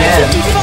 again.